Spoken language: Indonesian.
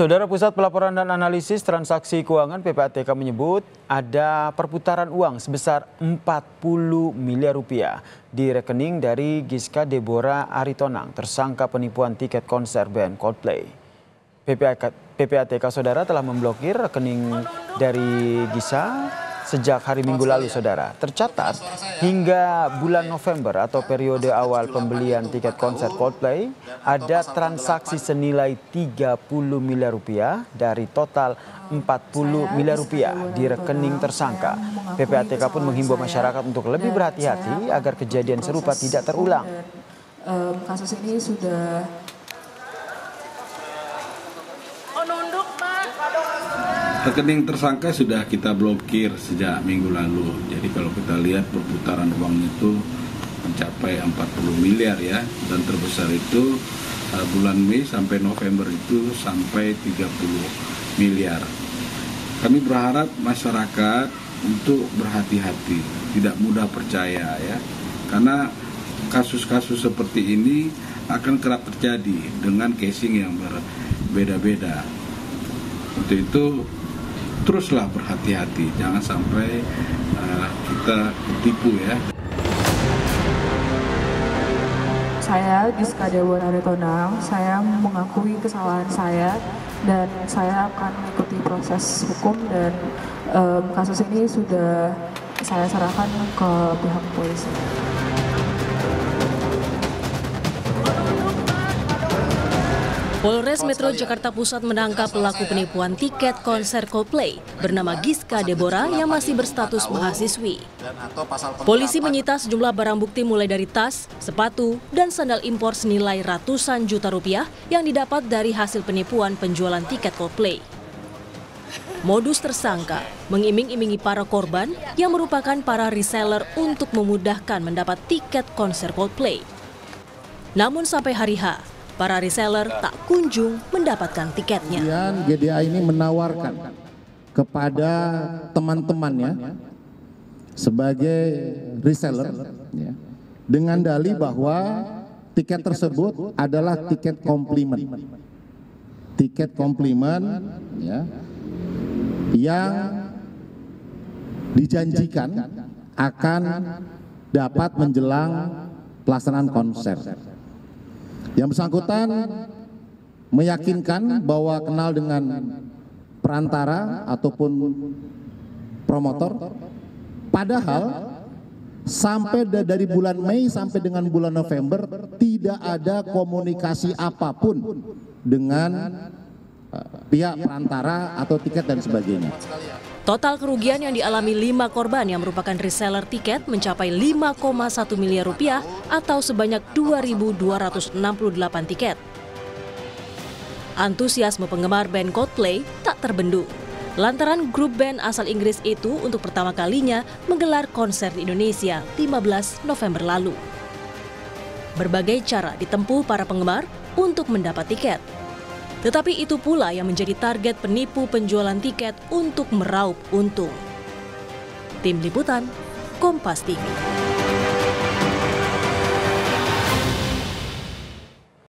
Saudara Pusat Pelaporan dan Analisis Transaksi Keuangan PPATK menyebut ada perputaran uang sebesar 40 miliar rupiah di rekening dari Giska Deborah Aritonang tersangka penipuan tiket konser band Coldplay. PPATK Saudara telah memblokir rekening dari Gisa sejak hari Minggu lalu saudara. Tercatat hingga bulan November atau periode awal pembelian tiket konser Coldplay ada transaksi senilai 30 miliar rupiah dari total 40 miliar rupiah di rekening tersangka. PPATK pun menghimbau masyarakat untuk lebih berhati-hati agar kejadian serupa tidak terulang. Kasus ini sudah Rekening tersangka sudah kita blokir sejak minggu lalu. Jadi kalau kita lihat perputaran uang itu mencapai 40 miliar ya. Dan terbesar itu uh, bulan Mei sampai November itu sampai 30 miliar. Kami berharap masyarakat untuk berhati-hati, tidak mudah percaya ya. Karena kasus-kasus seperti ini akan kerap terjadi dengan casing yang berbeda-beda. Untuk itu teruslah berhati-hati, jangan sampai uh, kita ketipu ya. Saya Giska Dewa Aritonang, saya mengakui kesalahan saya dan saya akan mengikuti proses hukum dan um, kasus ini sudah saya serahkan ke pihak polisi. Polres Metro Jakarta Pusat menangkap pelaku penipuan tiket konser Coldplay bernama Giska Deborah yang masih berstatus mahasiswi. Polisi menyita sejumlah barang bukti mulai dari tas, sepatu, dan sandal impor senilai ratusan juta rupiah yang didapat dari hasil penipuan penjualan tiket Coldplay. Modus tersangka mengiming-imingi para korban yang merupakan para reseller untuk memudahkan mendapat tiket konser Coldplay. Namun sampai hari H, para reseller tak kunjung mendapatkan tiketnya. Kemudian GDA ini menawarkan kepada teman-temannya sebagai reseller ya, dengan dalih bahwa tiket tersebut adalah tiket komplimen. Tiket komplimen ya, yang dijanjikan akan dapat menjelang pelaksanaan konser. Yang bersangkutan meyakinkan bahwa kenal dengan perantara ataupun promotor, padahal sampai dari bulan Mei sampai dengan bulan November tidak ada komunikasi apa pun dengan pihak perantara atau tiket dan sebagainya. Total kerugian yang dialami lima korban yang merupakan reseller tiket mencapai 5,1 miliar rupiah atau sebanyak 2.268 tiket. Antusiasme penggemar band Coldplay tak terbendung. Lantaran grup band asal Inggris itu untuk pertama kalinya menggelar konser di Indonesia 15 November lalu. Berbagai cara ditempuh para penggemar untuk mendapat tiket. Tetapi itu pula yang menjadi target penipu penjualan tiket untuk meraup untung. Tim Liputan, Kompas TV.